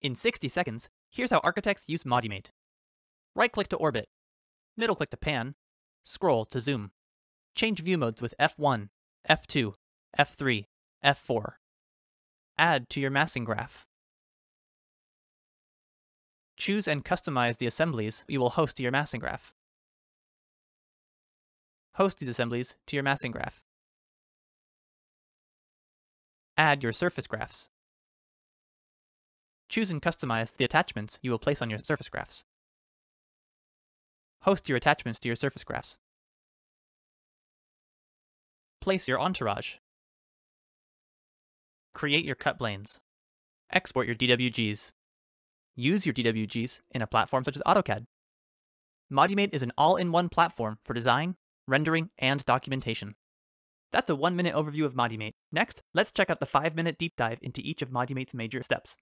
In 60 seconds, here's how architects use Modumate. Right-click to orbit, middle-click to pan, scroll to zoom. Change view modes with F1, F2, F3, F4. Add to your massing graph. Choose and customize the assemblies you will host to your massing graph. Host these assemblies to your massing graph. Add your surface graphs. Choose and customize the attachments you will place on your surface graphs. Host your attachments to your surface graphs. Place your entourage. Create your cut planes. Export your DWGs. Use your DWGs in a platform such as AutoCAD. Modumate is an all-in-one platform for design, rendering, and documentation. That's a one minute overview of Modumate. Next, let's check out the five minute deep dive into each of Modumate's major steps.